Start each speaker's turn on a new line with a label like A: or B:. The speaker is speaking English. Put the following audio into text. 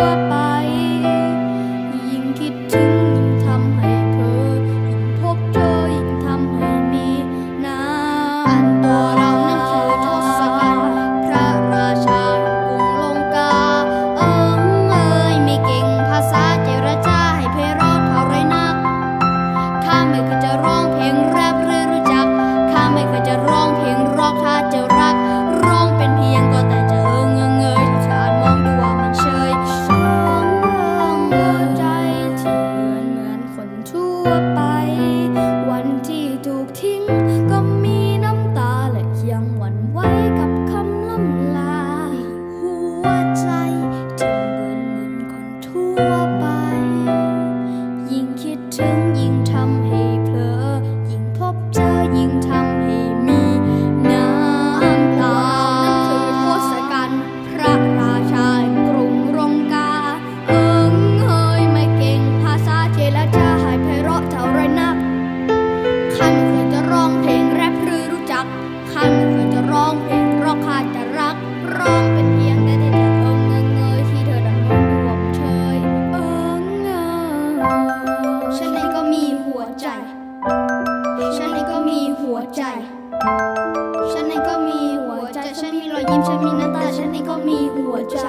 A: up. หัวใจ